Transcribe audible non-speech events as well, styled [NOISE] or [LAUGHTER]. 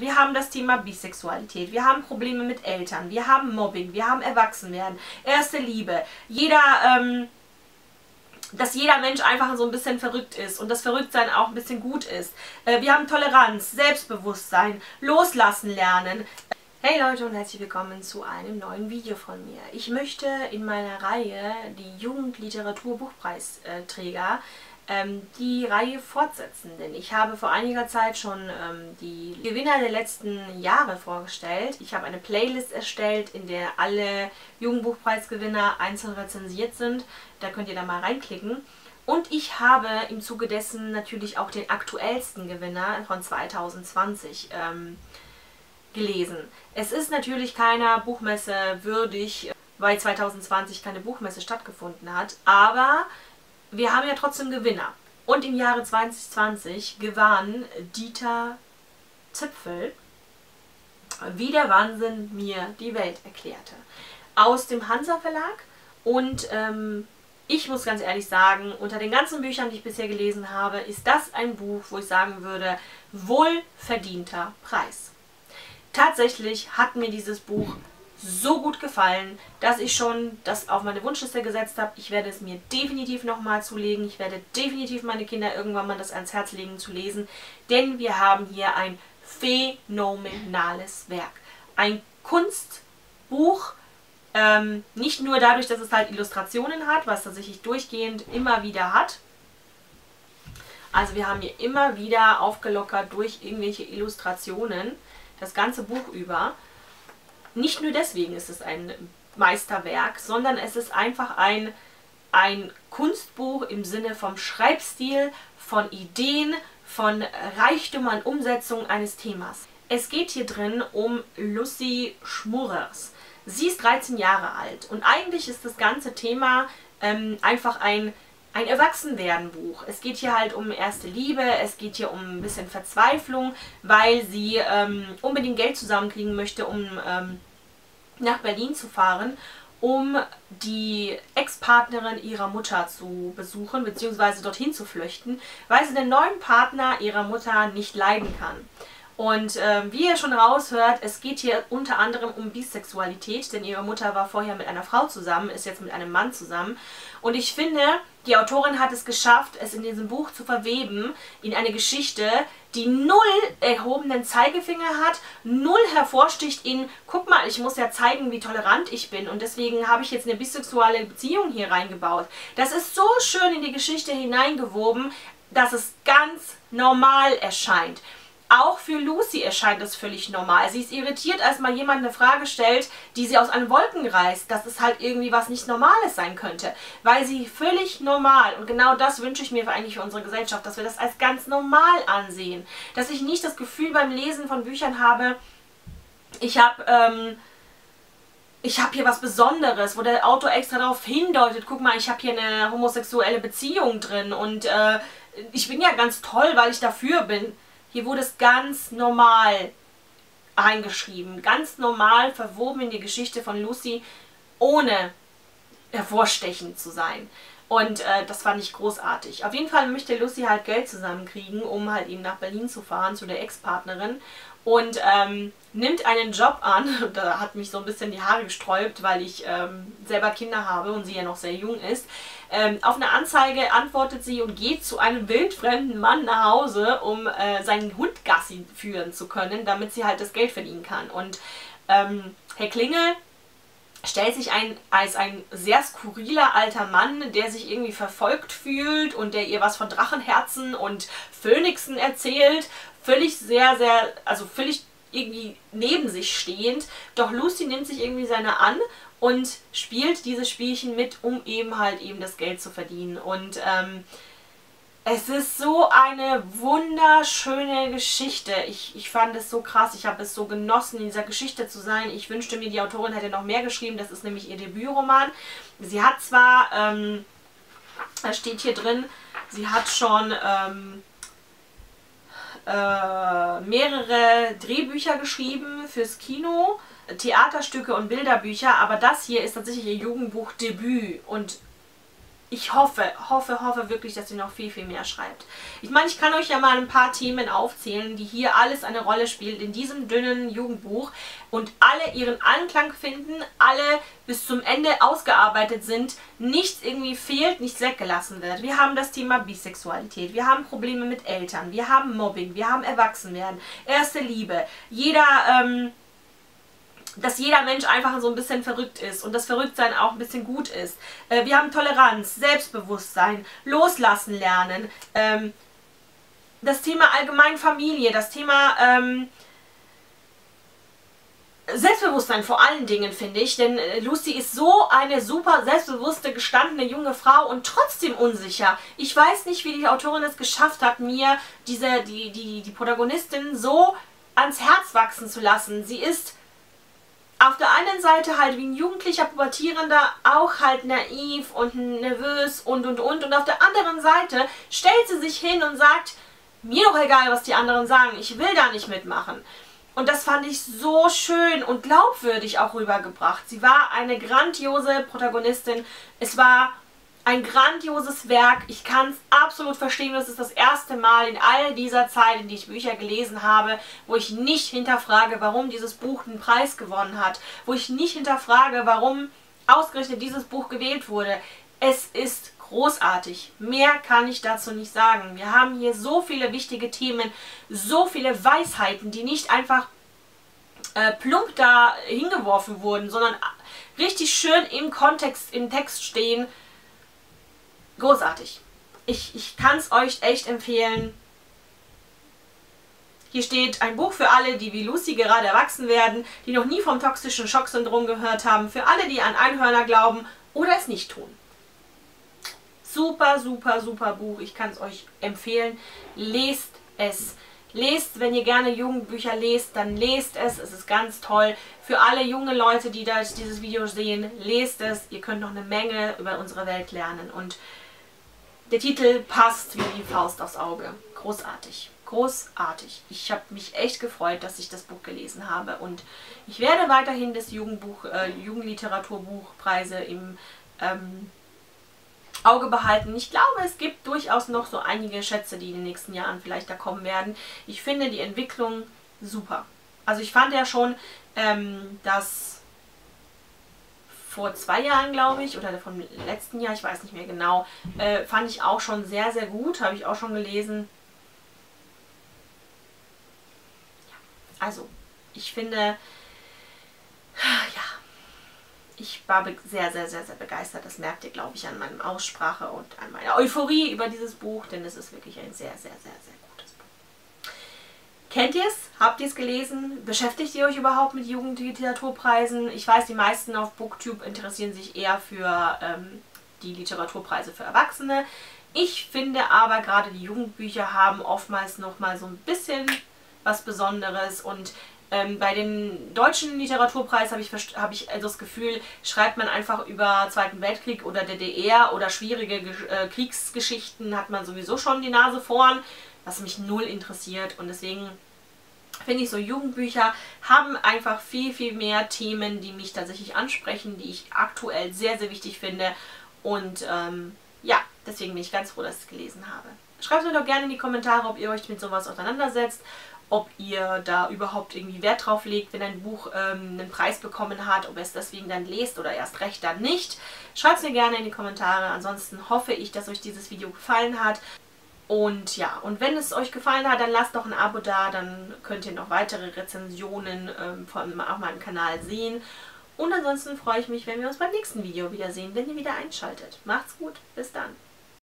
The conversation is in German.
Wir haben das Thema Bisexualität, wir haben Probleme mit Eltern, wir haben Mobbing, wir haben Erwachsenwerden, erste Liebe. Jeder, ähm, dass jeder Mensch einfach so ein bisschen verrückt ist und das Verrücktsein auch ein bisschen gut ist. Äh, wir haben Toleranz, Selbstbewusstsein, Loslassen lernen. Hey Leute und herzlich willkommen zu einem neuen Video von mir. Ich möchte in meiner Reihe die Jugendliteraturbuchpreisträger ähm, die Reihe fortsetzen. Denn ich habe vor einiger Zeit schon ähm, die Gewinner der letzten Jahre vorgestellt. Ich habe eine Playlist erstellt, in der alle Jugendbuchpreisgewinner einzeln rezensiert sind. Da könnt ihr da mal reinklicken. Und ich habe im Zuge dessen natürlich auch den aktuellsten Gewinner von 2020 ähm, gelesen. Es ist natürlich keiner Buchmesse würdig, weil 2020 keine Buchmesse stattgefunden hat, aber wir haben ja trotzdem Gewinner. Und im Jahre 2020 gewann Dieter Zipfel, wie der Wahnsinn mir die Welt erklärte. Aus dem Hansa Verlag und ähm, ich muss ganz ehrlich sagen, unter den ganzen Büchern, die ich bisher gelesen habe, ist das ein Buch, wo ich sagen würde, wohlverdienter Preis. Tatsächlich hat mir dieses Buch so gut gefallen, dass ich schon das auf meine Wunschliste gesetzt habe. Ich werde es mir definitiv nochmal zulegen. Ich werde definitiv meine Kinder irgendwann mal das ans Herz legen zu lesen, denn wir haben hier ein phänomenales Werk. Ein Kunstbuch, ähm, nicht nur dadurch, dass es halt Illustrationen hat, was tatsächlich durchgehend immer wieder hat. Also wir haben hier immer wieder aufgelockert durch irgendwelche Illustrationen das ganze Buch über. Nicht nur deswegen ist es ein Meisterwerk, sondern es ist einfach ein, ein Kunstbuch im Sinne vom Schreibstil, von Ideen, von Reichtum an Umsetzung eines Themas. Es geht hier drin um Lucy Schmurrers. Sie ist 13 Jahre alt und eigentlich ist das ganze Thema ähm, einfach ein ein Erwachsenwerden-Buch. Es geht hier halt um erste Liebe, es geht hier um ein bisschen Verzweiflung, weil sie ähm, unbedingt Geld zusammenkriegen möchte, um ähm, nach Berlin zu fahren, um die Ex-Partnerin ihrer Mutter zu besuchen, beziehungsweise dorthin zu flüchten, weil sie den neuen Partner ihrer Mutter nicht leiden kann. Und äh, wie ihr schon raushört, es geht hier unter anderem um Bisexualität, denn ihre Mutter war vorher mit einer Frau zusammen, ist jetzt mit einem Mann zusammen. Und ich finde, die Autorin hat es geschafft, es in diesem Buch zu verweben, in eine Geschichte, die null erhobenen Zeigefinger hat, null hervorsticht in, guck mal, ich muss ja zeigen, wie tolerant ich bin und deswegen habe ich jetzt eine bisexuelle Beziehung hier reingebaut. Das ist so schön in die Geschichte hineingewoben, dass es ganz normal erscheint. Auch für Lucy erscheint das völlig normal. Sie ist irritiert, als mal jemand eine Frage stellt, die sie aus allen Wolken reißt, dass es halt irgendwie was nicht Normales sein könnte. Weil sie völlig normal, und genau das wünsche ich mir eigentlich für unsere Gesellschaft, dass wir das als ganz normal ansehen. Dass ich nicht das Gefühl beim Lesen von Büchern habe, ich habe... Ähm, ich hier was Besonderes, wo der Autor extra darauf hindeutet, guck mal, ich habe hier eine homosexuelle Beziehung drin und äh, ich bin ja ganz toll, weil ich dafür bin. Hier wurde es ganz normal eingeschrieben, ganz normal verwoben in die Geschichte von Lucy, ohne hervorstechend zu sein. Und äh, das fand ich großartig. Auf jeden Fall möchte Lucy halt Geld zusammenkriegen, um halt eben nach Berlin zu fahren, zu der Ex-Partnerin und ähm, nimmt einen Job an, [LAUGHS] da hat mich so ein bisschen die Haare gesträubt, weil ich ähm, selber Kinder habe und sie ja noch sehr jung ist. Ähm, auf eine Anzeige antwortet sie und geht zu einem wildfremden Mann nach Hause, um äh, seinen Hund Gassi führen zu können, damit sie halt das Geld verdienen kann. Und ähm, Herr Klingel stellt sich ein, als ein sehr skurriler alter Mann, der sich irgendwie verfolgt fühlt und der ihr was von Drachenherzen und Phönixen erzählt. Völlig sehr, sehr, also völlig irgendwie neben sich stehend. Doch Lucy nimmt sich irgendwie seine an und spielt dieses Spielchen mit, um eben halt eben das Geld zu verdienen. Und ähm, es ist so eine wunderschöne Geschichte. Ich, ich fand es so krass. Ich habe es so genossen, in dieser Geschichte zu sein. Ich wünschte mir, die Autorin hätte noch mehr geschrieben. Das ist nämlich ihr Debütroman. Sie hat zwar, ähm, da steht hier drin, sie hat schon ähm, äh, mehrere Drehbücher geschrieben fürs Kino, Theaterstücke und Bilderbücher. Aber das hier ist tatsächlich ihr Jugendbuchdebüt. Und ich hoffe, hoffe, hoffe wirklich, dass ihr noch viel, viel mehr schreibt. Ich meine, ich kann euch ja mal ein paar Themen aufzählen, die hier alles eine Rolle spielen in diesem dünnen Jugendbuch und alle ihren Anklang finden, alle bis zum Ende ausgearbeitet sind, nichts irgendwie fehlt, nichts weggelassen wird. Wir haben das Thema Bisexualität, wir haben Probleme mit Eltern, wir haben Mobbing, wir haben Erwachsenwerden, erste Liebe. Jeder, ähm, dass jeder Mensch einfach so ein bisschen verrückt ist und das Verrücktsein auch ein bisschen gut ist. Äh, wir haben Toleranz, Selbstbewusstsein, Loslassen lernen, ähm, das Thema allgemein Familie, das Thema ähm, Selbstbewusstsein vor allen Dingen, finde ich, denn äh, Lucy ist so eine super selbstbewusste, gestandene junge Frau und trotzdem unsicher. Ich weiß nicht, wie die Autorin es geschafft hat, mir diese, die, die, die Protagonistin so ans Herz wachsen zu lassen. Sie ist auf der einen Seite halt wie ein jugendlicher Pubertierender auch halt naiv und nervös und und und und auf der anderen Seite stellt sie sich hin und sagt, mir doch egal, was die anderen sagen, ich will da nicht mitmachen. Und das fand ich so schön und glaubwürdig auch rübergebracht. Sie war eine grandiose Protagonistin. Es war ein grandioses Werk. Ich kann es absolut verstehen. Das ist das erste Mal in all dieser Zeit, in die ich Bücher gelesen habe, wo ich nicht hinterfrage, warum dieses Buch einen Preis gewonnen hat. Wo ich nicht hinterfrage, warum ausgerechnet dieses Buch gewählt wurde. Es ist großartig. Mehr kann ich dazu nicht sagen. Wir haben hier so viele wichtige Themen, so viele Weisheiten, die nicht einfach äh, plump da hingeworfen wurden, sondern richtig schön im Kontext, im Text stehen Großartig. Ich, ich kann es euch echt empfehlen. Hier steht ein Buch für alle, die wie Lucy gerade erwachsen werden, die noch nie vom toxischen Schocksyndrom gehört haben, für alle, die an Einhörner glauben oder es nicht tun. Super, super, super Buch. Ich kann es euch empfehlen. Lest es. Lest, wenn ihr gerne Jugendbücher lest, dann lest es. Es ist ganz toll. Für alle junge Leute, die das, dieses Video sehen, lest es. Ihr könnt noch eine Menge über unsere Welt lernen. Und der Titel passt wie die Faust aufs Auge. Großartig. Großartig. Ich habe mich echt gefreut, dass ich das Buch gelesen habe und ich werde weiterhin das Jugendbuch, äh, Jugendliteraturbuchpreise im ähm, Auge behalten. Ich glaube, es gibt durchaus noch so einige Schätze, die in den nächsten Jahren vielleicht da kommen werden. Ich finde die Entwicklung super. Also ich fand ja schon, ähm, dass vor zwei Jahren, glaube ich, oder vom letzten Jahr, ich weiß nicht mehr genau, äh, fand ich auch schon sehr, sehr gut. Habe ich auch schon gelesen. Ja, also, ich finde, ja, ich war sehr, sehr, sehr, sehr begeistert. Das merkt ihr, glaube ich, an meiner Aussprache und an meiner Euphorie über dieses Buch, denn es ist wirklich ein sehr, sehr, sehr, sehr Kennt ihr es? Habt ihr es gelesen? Beschäftigt ihr euch überhaupt mit Jugendliteraturpreisen? Ich weiß, die meisten auf Booktube interessieren sich eher für ähm, die Literaturpreise für Erwachsene. Ich finde aber gerade die Jugendbücher haben oftmals nochmal so ein bisschen was Besonderes und ähm, bei dem deutschen Literaturpreis habe ich, hab ich also das Gefühl, schreibt man einfach über Zweiten Weltkrieg oder DDR oder schwierige äh, Kriegsgeschichten, hat man sowieso schon die Nase vorn was mich null interessiert. Und deswegen finde ich so Jugendbücher haben einfach viel, viel mehr Themen, die mich tatsächlich ansprechen, die ich aktuell sehr, sehr wichtig finde. Und ähm, ja, deswegen bin ich ganz froh, dass ich es gelesen habe. Schreibt mir doch gerne in die Kommentare, ob ihr euch mit sowas auseinandersetzt, ob ihr da überhaupt irgendwie Wert drauf legt, wenn ein Buch ähm, einen Preis bekommen hat, ob ihr es deswegen dann lest oder erst recht dann nicht. Schreibt es mir gerne in die Kommentare. Ansonsten hoffe ich, dass euch dieses Video gefallen hat. Und ja, und wenn es euch gefallen hat, dann lasst doch ein Abo da, dann könnt ihr noch weitere Rezensionen ähm, von, auf meinem Kanal sehen. Und ansonsten freue ich mich, wenn wir uns beim nächsten Video wiedersehen, wenn ihr wieder einschaltet. Macht's gut, bis dann.